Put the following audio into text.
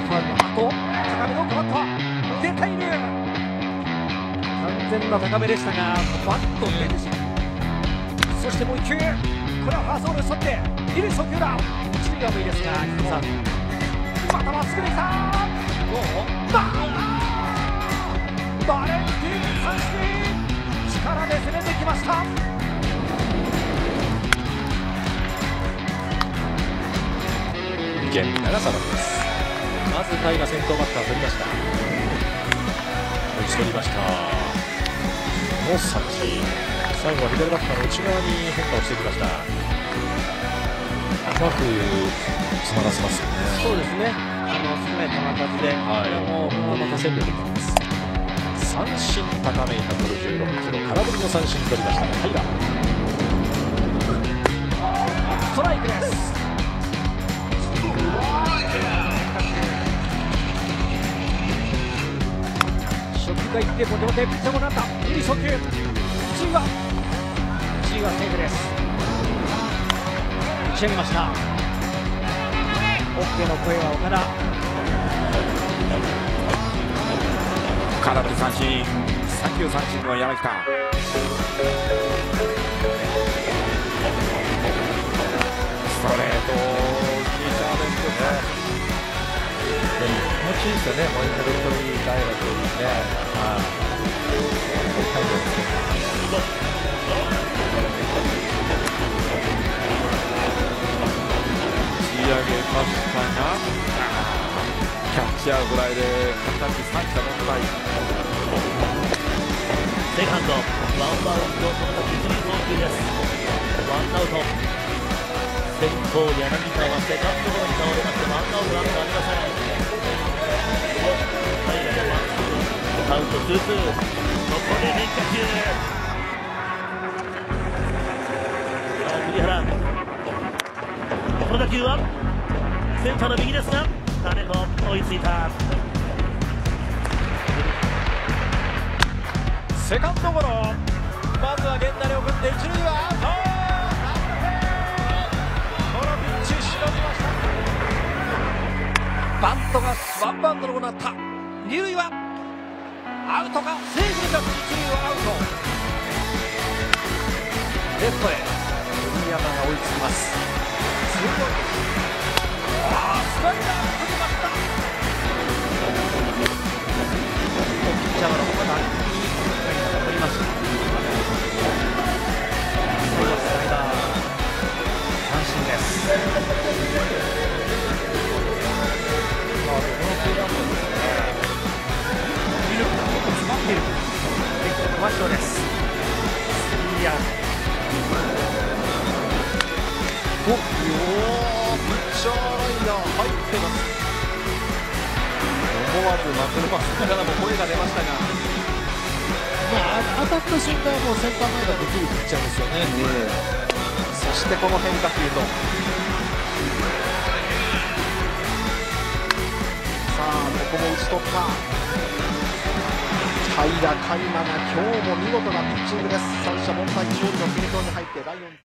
ファウルの後高めのバット出ている完全な高めでしたがバット出てしまう。そしてもう一球。これはファーストボール取って二塁送球だ一塁は無理ですが菊さん。またまっすぐできた。どう？ババレンティン三振。力で攻めてきました。池長さですまず平先頭バッター取りました。打ち取りました。の三振最後は左バッターの内側に変化をしてきました。うまく詰まらせますよね。そうですね。あの少ない球数で、はい。ます。三振高め156キロ。空振りの三振取りました。平ストライクですがいってボテボテピッチャーもなった。いい初球。一塁は。一塁はセーフです。打ち上げました。OK の声は岡田。空振り三振。三球三振の柳田。ストレート。二者連続気持ちいいですよね、モニタリングいいダイレクトにね、打ち上げましたがキャッチャーフライで片手三者凡退セカンド、ワンバウンド、その時一塁送球です。ワンアウト。先頭、柳田はセカンドゴロに倒れまして、ワンアウトランナーありません。カウントツーツー。ここで変化球。さあ、栗原。この打球はセンターの右ですが、金子追いついた。セカンドゴロまずは源田に送って一塁はアウトワンバウンドの行った。二塁はアウトか？セーフになって一塁はアウト。レフトへ。杉山が追いつきます。あースライダーが飛びました。ピッチャーの岡田に取りましたこれはスライダー。三振ですおよーピッチャーライナー入ってます。思わず松沼さんからも声が出ましたが。まあ当たった瞬間はもうセンター前ができるピッチャーですよね、そしてこの変化球と。さあここも打ち取った。平海馬が今日も見事なピッチングです。三者凡退勝利の継投に入って第4